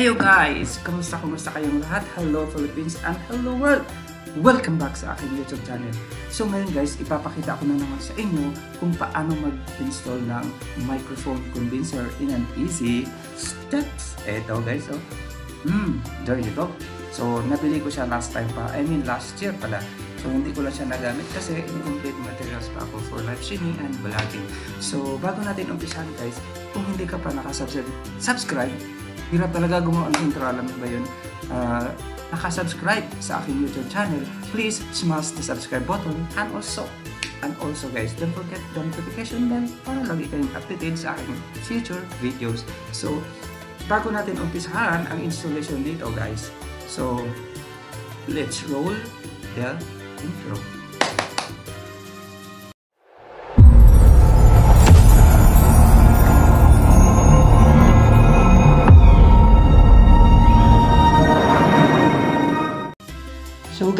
Heyo guys! Kamusta, kamusta kayong lahat? Hello Philippines and hello world! Welcome back sa aking YouTube channel. So ngayon guys, ipapakita ko na naman sa inyo kung paano mag-install ng microphone condenser in an easy steps. Eto guys, oh. Hmm, there you go. So nabili ko siya last time pa, I mean last year pala. So hindi ko lang siya nagamit kasi incomplete materials pa ako for live streaming and vlogging. So bago natin umpisahan guys, kung hindi ka pa nakasubscribe, subscribe hirap talaga gumawa ng intro, alam mo ba yun? Uh, nakasubscribe sa aking YouTube channel, please smash the subscribe button and also and also guys, don't forget the notification bell para lagi kayong updated sa aking future videos. So, bago natin umpisahan ang installation dito guys, so let's roll the intro.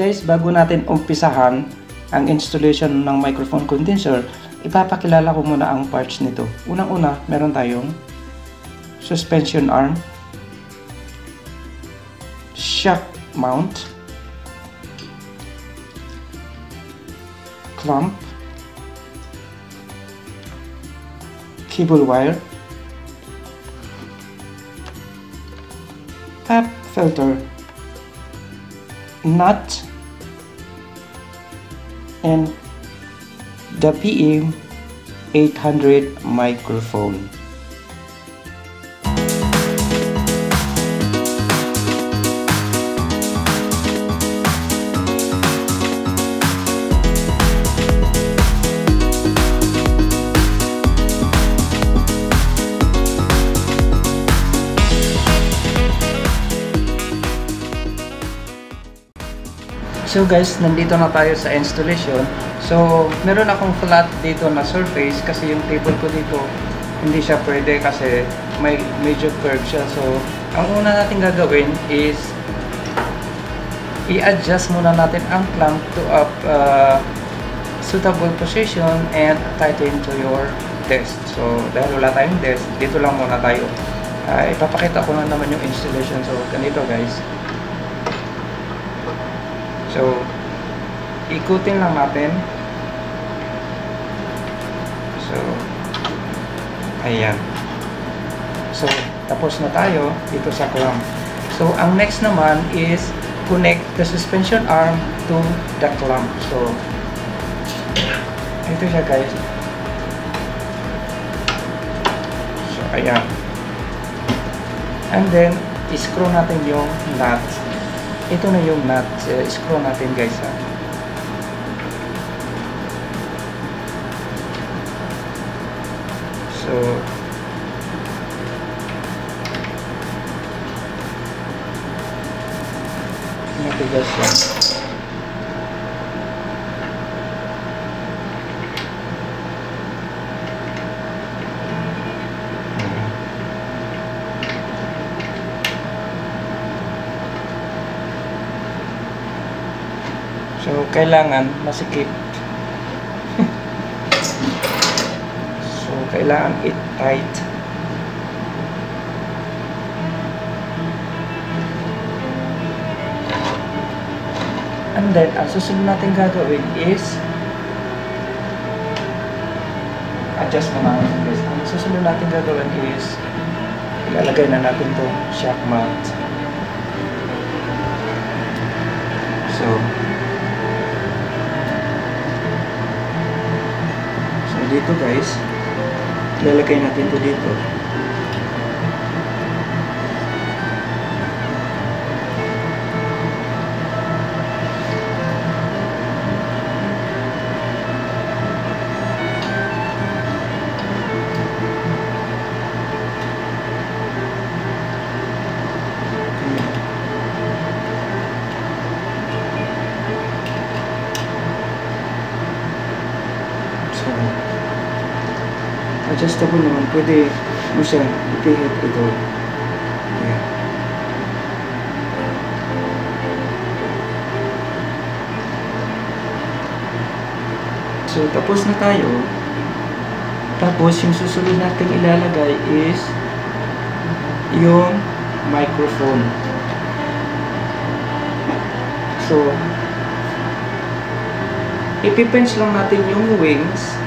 Guys, bago natin umpisahan ang installation ng microphone condenser, ipapakilala ko muna ang parts nito. Unang-una, meron tayong suspension arm, shock mount, clamp, cable wire, pop filter, nut and the PM 800 microphone. So guys, nandito na tayo sa installation. So, meron akong flat dito na surface kasi yung table ko dito hindi siya pwede kasi may medyo curve siya. So, ang una natin gagawin is i-adjust muna natin ang clamp to a uh, suitable position and tighten to your desk. So, dahil wala tayong desk, dito lang muna tayo. Uh, ipapakita ko na naman yung installation. So, ganito guys. So, ikutin lang natin. So, ayan. So, tapos na tayo dito sa clamp. So, ang next naman is connect the suspension arm to the clamp. So, ito siya guys. So, ayan. And then, screw natin yung nuts ito na yung nut uh, screw natin guys ha. So matigas yan So, kailangan masikip. so, kailangan it tight. And then, ang susunod natin gagawin is adjust na guys. Ang susunod natin gagawin is ilalagay na natin itong shock mount. So, dito guys. Lalagay natin to dito adjustable naman. Pwede mo siya ipihit ito. Ayan. So, tapos na tayo. Tapos, yung susunod natin ilalagay is yung microphone. So, ipipinch lang natin yung wings.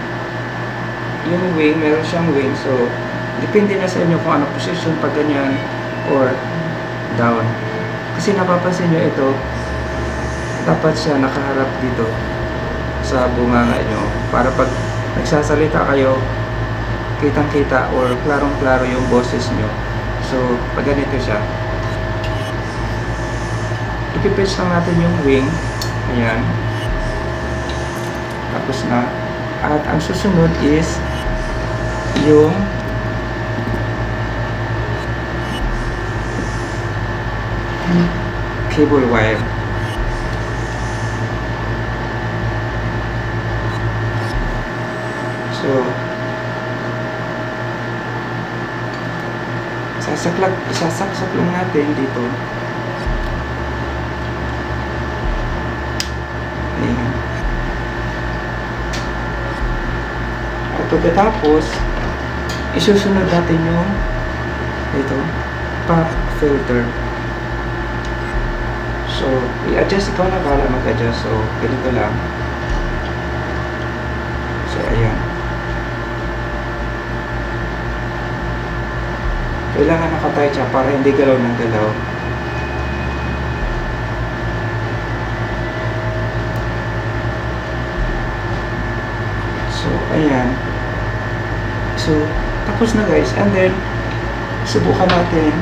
Yung wing, meron siyang wing. So, depende na sa inyo kung ano position pag ganyan or down. Kasi napapansin nyo ito, dapat siya nakaharap dito sa bunganga nyo para pag nagsasalita kayo kitang kita or klarong klaro yung boses nyo so pag ganito siya ipipitch lang natin yung wing ayan tapos na at ang susunod is yung cable wire So, sasaklag, isasaksak lang natin dito. Ayan. At pagkatapos, isusunod natin yung ito, pop filter. So, i-adjust ikaw na bahala mag-adjust. So, ganito lang. So, ayan. Kailangan nakatay siya para hindi galaw ng galaw. So, ayan. So, tapos na guys. And then, subukan natin.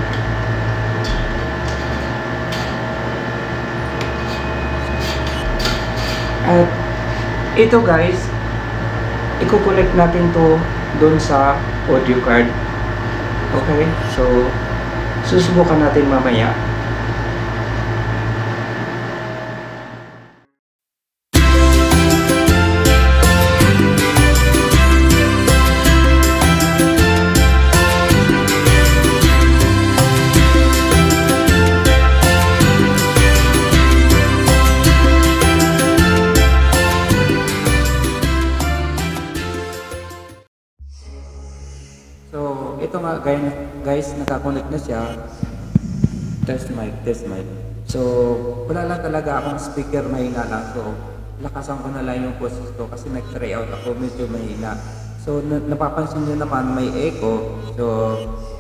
At ito guys, i-connect natin to doon sa audio card. Okay? So, susubukan natin mamaya. Guys, guys nakakonect na siya. Test mic, test mic. So, wala lang talaga akong speaker mahina lang. So, lakasan ko na lang yung boses ko kasi nag-try out ako, medyo mahina. So, na- napapansin nyo naman may echo. So,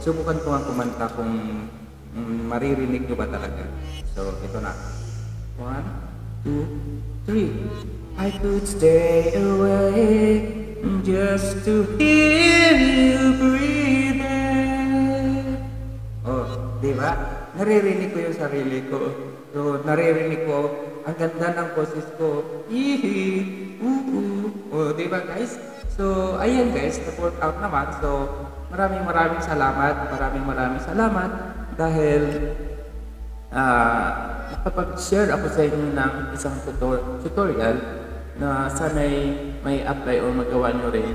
subukan ko nga kumanta kung mm, maririnig nyo ba talaga. So, ito na. One, two, three. I could stay away just to hear you breathing. Ba? Naririnig ko yung sarili ko. So, naririnig ko, ang ganda ng boses ko. Ihi, uu. Oh, di ba guys? So, ayan guys, na-work out naman. So, maraming maraming salamat. Maraming maraming salamat dahil ah nakapag-share ako sa inyo ng isang tutor- tutorial na sana'y may apply o magawa nyo rin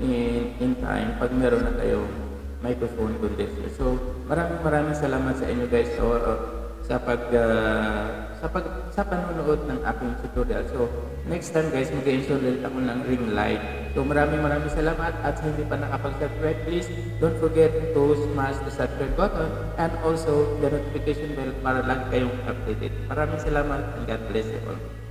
in, in time pag meron na kayong microphone condenser. So, maraming maraming salamat sa inyo guys so, uh, sa pag ah, sa pag sa panonood ng aking tutorial. So, next time guys, mag-install ulit ako ng ring light. So, maraming maraming salamat at sa hindi pa nakapag-subscribe, please don't forget to smash the subscribe button and also the notification bell para lagi kayong updated. Maraming salamat and God bless you all.